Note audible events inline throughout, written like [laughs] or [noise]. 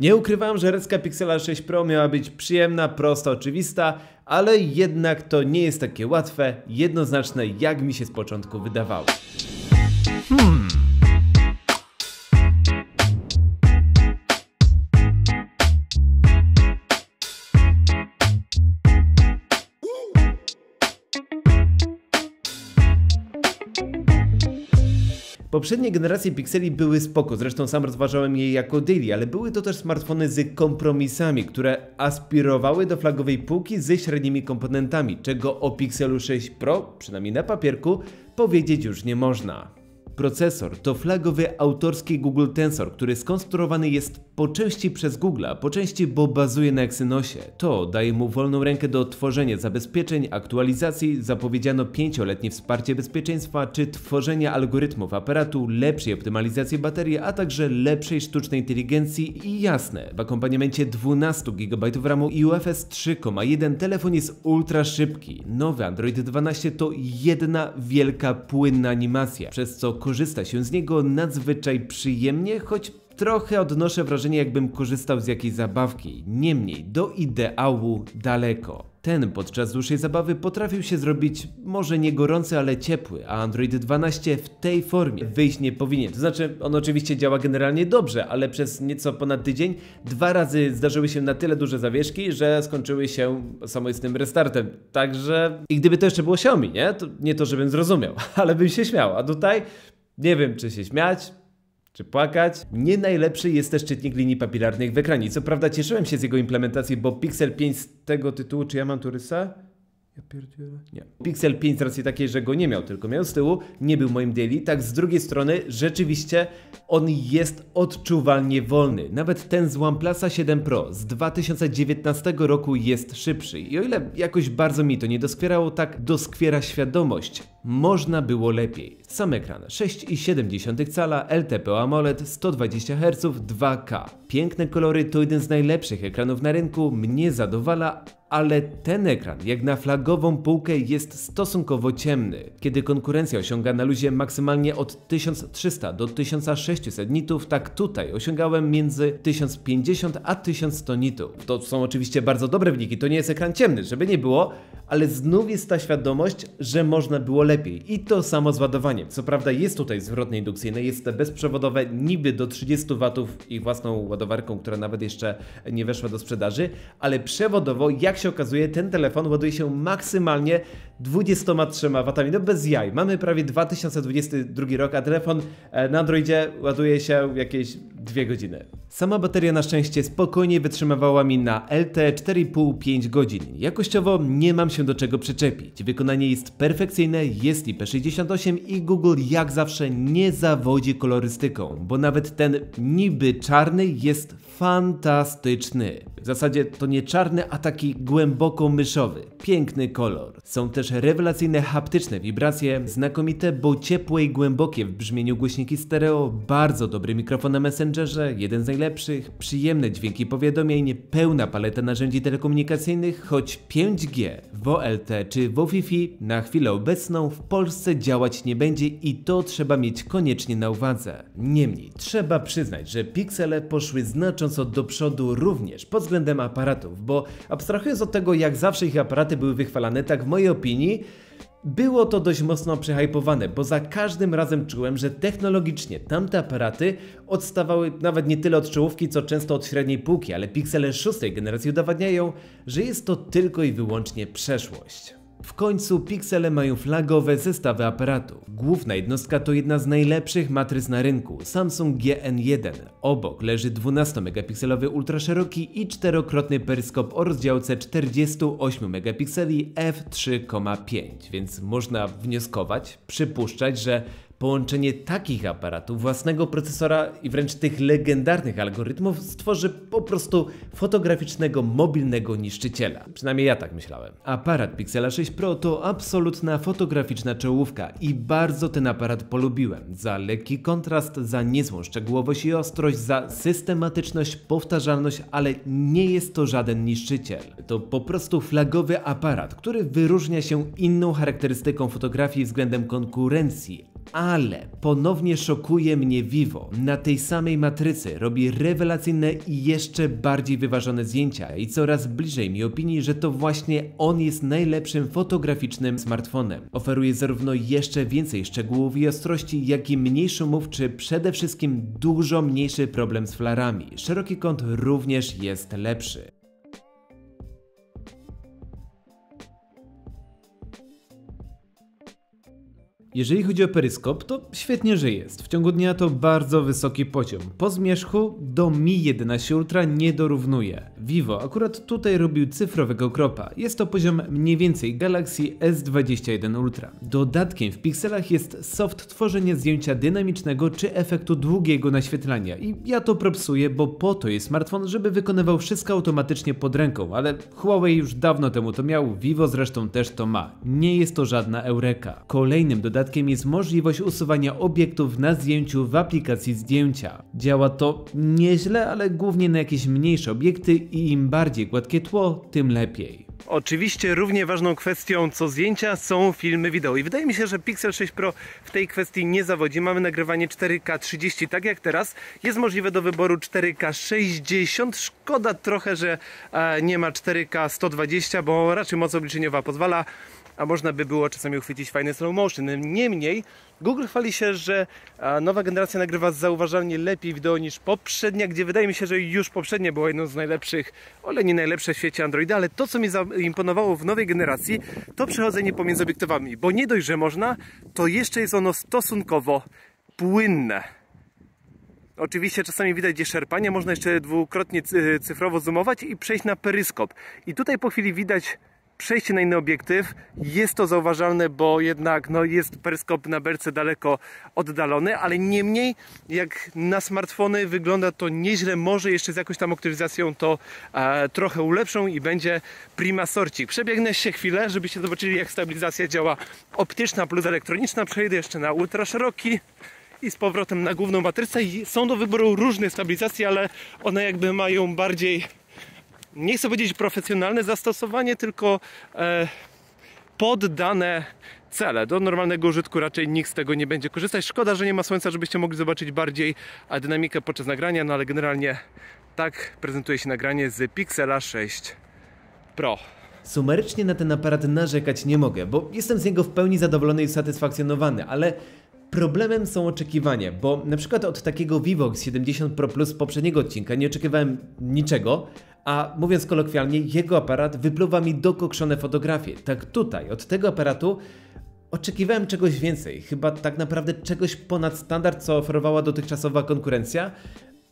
Nie ukrywam, że recka Pixela 6 Pro miała być przyjemna, prosta, oczywista, ale jednak to nie jest takie łatwe, jednoznaczne jak mi się z początku wydawało. Hmm. Poprzednie generacje Pixeli były spoko, zresztą sam rozważałem je jako daily, ale były to też smartfony z kompromisami, które aspirowały do flagowej półki ze średnimi komponentami, czego o Pixelu 6 Pro, przynajmniej na papierku, powiedzieć już nie można. Procesor to flagowy autorski Google Tensor, który skonstruowany jest po części przez Google, a po części bo bazuje na Exynosie. To daje mu wolną rękę do tworzenia zabezpieczeń, aktualizacji, zapowiedziano pięcioletnie wsparcie bezpieczeństwa czy tworzenia algorytmów aparatu, lepszej optymalizacji baterii, a także lepszej sztucznej inteligencji i jasne, w akompaniamencie 12 GB RAMu i UFS 3.1 telefon jest ultra szybki. Nowy Android 12 to jedna wielka płynna animacja, przez co korzysta się z niego nadzwyczaj przyjemnie, choć trochę odnoszę wrażenie jakbym korzystał z jakiejś zabawki. Niemniej, do ideału daleko. Ten podczas dłuższej zabawy potrafił się zrobić może nie gorący, ale ciepły, a Android 12 w tej formie wyjść nie powinien. To znaczy, on oczywiście działa generalnie dobrze, ale przez nieco ponad tydzień dwa razy zdarzyły się na tyle duże zawieszki, że skończyły się samoistnym restartem. Także i gdyby to jeszcze było Xiaomi, nie? To nie to, żebym zrozumiał, [laughs] ale bym się śmiał. A tutaj nie wiem, czy się śmiać, czy płakać? Nie najlepszy jest też czytnik linii papilarnych w ekranie. Co prawda cieszyłem się z jego implementacji, bo Pixel 5 z tego tytułu, czy ja mam turysa? Ja pierdzielę. Nie. Pixel 5 z racji takiej, że go nie miał, tylko miał z tyłu, nie był moim daily. Tak z drugiej strony, rzeczywiście on jest odczuwalnie wolny. Nawet ten z OnePlusa 7 Pro z 2019 roku jest szybszy. I o ile jakoś bardzo mi to nie doskwierało, tak doskwiera świadomość. Można było lepiej. Sam ekran 6,7 cala, LTP AMOLED, 120 Hz, 2K. Piękne kolory to jeden z najlepszych ekranów na rynku, mnie zadowala, ale ten ekran, jak na flagową półkę, jest stosunkowo ciemny. Kiedy konkurencja osiąga na luzie maksymalnie od 1300 do 1600 nitów, tak tutaj osiągałem między 1050 a 1100 nitów. To są oczywiście bardzo dobre wyniki, to nie jest ekran ciemny, żeby nie było, ale znów jest ta świadomość, że można było lepiej. I to samo z ładowaniem. Co prawda jest tutaj zwrotne indukcyjne, jest bezprzewodowe niby do 30 W i własną ładowarką, która nawet jeszcze nie weszła do sprzedaży, ale przewodowo, jak się okazuje, ten telefon ładuje się maksymalnie 23 W. No bez jaj. Mamy prawie 2022 rok, a telefon e, na Androidzie ładuje się jakieś 2 godziny. Sama bateria na szczęście spokojnie wytrzymywała mi na LT 4,5-5 godzin. Jakościowo nie mam się do czego przyczepić. Wykonanie jest perfekcyjne, jest IP68 i Google jak zawsze nie zawodzi kolorystyką, bo nawet ten niby czarny jest fantastyczny. W zasadzie to nie czarny, a taki głęboko myszowy. Piękny kolor. Są też rewelacyjne haptyczne wibracje, znakomite, bo ciepłe i głębokie w brzmieniu głośniki stereo, bardzo dobry mikrofon na Messengerze, jeden z najlepszych, przyjemne dźwięki powiadomień, pełna paleta narzędzi telekomunikacyjnych, choć 5G, VoLT czy Wi-Fi na chwilę obecną w Polsce działać nie będzie i to trzeba mieć koniecznie na uwadze. Niemniej, trzeba przyznać, że piksele poszły znacząco do przodu również pod względem aparatów, bo abstrahując od tego, jak zawsze ich aparaty były wychwalane, tak w mojej opinii było to dość mocno przehypowane, bo za każdym razem czułem, że technologicznie tamte aparaty odstawały nawet nie tyle od czołówki, co często od średniej półki, ale piksele szóstej generacji udowadniają, że jest to tylko i wyłącznie przeszłość. W końcu piksele mają flagowe zestawy aparatów. Główna jednostka to jedna z najlepszych matryc na rynku, Samsung GN1. Obok leży 12-megapikselowy ultraszeroki i czterokrotny peryskop o rozdziałce 48 megapikseli f3,5, więc można wnioskować, przypuszczać, że Połączenie takich aparatów, własnego procesora i wręcz tych legendarnych algorytmów stworzy po prostu fotograficznego, mobilnego niszczyciela. Przynajmniej ja tak myślałem. Aparat Pixela 6 Pro to absolutna fotograficzna czołówka i bardzo ten aparat polubiłem. Za lekki kontrast, za niezłą szczegółowość i ostrość, za systematyczność, powtarzalność, ale nie jest to żaden niszczyciel. To po prostu flagowy aparat, który wyróżnia się inną charakterystyką fotografii względem konkurencji, Ale ponownie szokuje mnie Vivo. Na tej samej matrycy robi rewelacyjne i jeszcze bardziej wyważone zdjęcia i coraz bliżej mi opinii, że to właśnie on jest najlepszym fotograficznym smartfonem. Oferuje zarówno jeszcze więcej szczegółów i ostrości, jak i mniej szumów, czy przede wszystkim dużo mniejszy problem z flarami. Szeroki kąt również jest lepszy. Jeżeli chodzi o peryskop, to świetnie, że jest. W ciągu dnia to bardzo wysoki poziom. Po zmierzchu do Mi 11 Ultra nie dorównuje. Vivo akurat tutaj robił cyfrowego kropa. Jest to poziom mniej więcej Galaxy S21 Ultra. Dodatkiem w pikselach jest soft tworzenie zdjęcia dynamicznego czy efektu długiego naświetlania i ja to propsuję, bo po to jest smartfon, żeby wykonywał wszystko automatycznie pod ręką, ale Huawei już dawno temu to miał, Vivo zresztą też to ma. Nie jest to żadna eureka. Kolejnym dodatkiem dodatkiem jest możliwość usuwania obiektów na zdjęciu w aplikacji zdjęcia. Działa to nieźle, ale głównie na jakieś mniejsze obiekty i im bardziej gładkie tło, tym lepiej. Oczywiście równie ważną kwestią co zdjęcia są filmy wideo i wydaje mi się, że Pixel 6 Pro w tej kwestii nie zawodzi. Mamy nagrywanie 4K 30 tak jak teraz. Jest możliwe do wyboru 4K 60. Szkoda trochę, że e, nie ma 4K 120, bo raczej moc obliczeniowa pozwala a można by było czasami uchwycić fajny slow motion. Niemniej Google chwali się, że nowa generacja nagrywa zauważalnie lepiej wideo niż poprzednia, gdzie wydaje mi się, że już poprzednia była jedną z najlepszych, ale nie najlepsze w świecie Androida, ale to co mi zaimponowało w nowej generacji to przechodzenie pomiędzy obiektywami, bo nie dość, że można, to jeszcze jest ono stosunkowo płynne. Oczywiście czasami widać gdzie szerpanie, można jeszcze dwukrotnie cyfrowo zoomować i przejść na peryskop. I tutaj po chwili widać przejście na inny obiektyw. Jest to zauważalne, bo jednak no, jest peryskop na berce daleko oddalony, ale niemniej jak na smartfony wygląda to nieźle. Może jeszcze z jakąś tam aktualizacją to e, trochę ulepszą i będzie prima sorcik. Przebiegnę się chwilę, żebyście zobaczyli jak stabilizacja działa optyczna plus elektroniczna. Przejdę jeszcze na ultra szeroki i z powrotem na główną matrycę są do wyboru różne stabilizacje, ale one jakby mają bardziej nie chcę powiedzieć profesjonalne zastosowanie, tylko e, poddane cele. Do normalnego użytku raczej nikt z tego nie będzie korzystać. Szkoda, że nie ma słońca, żebyście mogli zobaczyć bardziej dynamikę podczas nagrania, no ale generalnie tak prezentuje się nagranie z Pixela 6 Pro. Sumarycznie na ten aparat narzekać nie mogę, bo jestem z niego w pełni zadowolony i usatysfakcjonowany, ale Problemem są oczekiwania, bo na przykład od takiego Vivox 70 Pro Plus poprzedniego odcinka nie oczekiwałem niczego, a mówiąc kolokwialnie, jego aparat wypluwa mi dokokszone fotografie. Tak tutaj, od tego aparatu oczekiwałem czegoś więcej, chyba tak naprawdę czegoś ponad standard, co oferowała dotychczasowa konkurencja.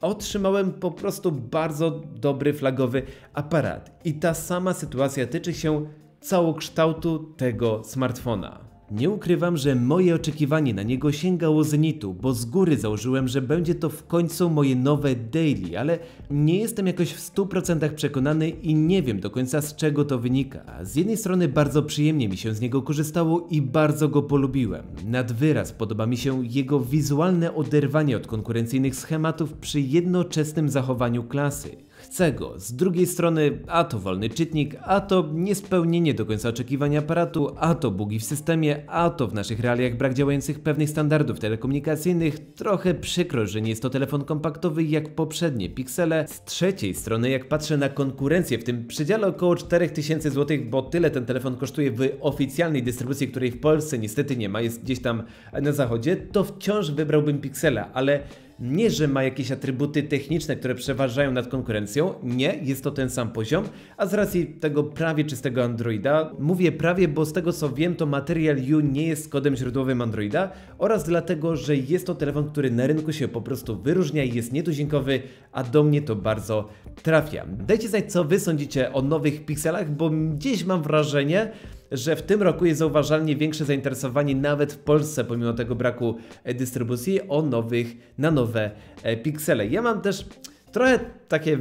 Otrzymałem po prostu bardzo dobry flagowy aparat. I ta sama sytuacja tyczy się całokształtu tego smartfona. Nie ukrywam, że moje oczekiwanie na niego sięgało zenitu, bo z góry założyłem, że będzie to w końcu moje nowe daily, ale nie jestem jakoś w 100% przekonany i nie wiem do końca z czego to wynika. Z jednej strony bardzo przyjemnie mi się z niego korzystało i bardzo go polubiłem. Nad wyraz podoba mi się jego wizualne oderwanie od konkurencyjnych schematów przy jednoczesnym zachowaniu klasy. Chcę go. Z drugiej strony, a to wolny czytnik, a to niespełnienie do końca oczekiwań aparatu, a to bugi w systemie, a to w naszych realiach brak działających pewnych standardów telekomunikacyjnych. Trochę przykro, że nie jest to telefon kompaktowy jak poprzednie Pixele. Z trzeciej strony, jak patrzę na konkurencję w tym przedziale około 4000 zł, bo tyle ten telefon kosztuje w oficjalnej dystrybucji, której w Polsce niestety nie ma, jest gdzieś tam na zachodzie, to wciąż wybrałbym Pixela, ale nie, że ma jakieś atrybuty techniczne, które przeważają nad konkurencją, nie, jest to ten sam poziom, a z racji tego prawie czystego Androida, mówię prawie, bo z tego co wiem, to Material U nie jest kodem źródłowym Androida oraz dlatego, że jest to telefon, który na rynku się po prostu wyróżnia i jest nietuzinkowy, a do mnie to bardzo trafia. Dajcie znać, co wy sądzicie o nowych pikselach, bo gdzieś mam wrażenie, że w tym roku jest zauważalnie większe zainteresowanie nawet w Polsce, pomimo tego braku e, dystrybucji, o nowych, na nowe e, piksele. Ja mam też trochę takie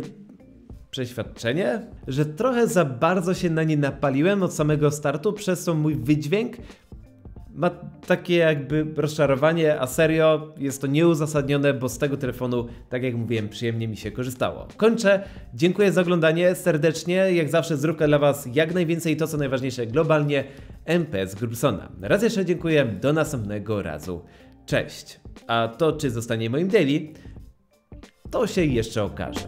przeświadczenie, że trochę za bardzo się na nie napaliłem od samego startu, przez co mój wydźwięk ma takie jakby rozczarowanie, a serio jest to nieuzasadnione, bo z tego telefonu, tak jak mówiłem, przyjemnie mi się korzystało. Kończę. Dziękuję za oglądanie serdecznie. Jak zawsze zróbkę dla Was jak najwięcej to, co najważniejsze globalnie. MPS Grubsona. Raz jeszcze dziękuję. Do następnego razu. Cześć. A to, czy zostanie moim daily, to się jeszcze okaże.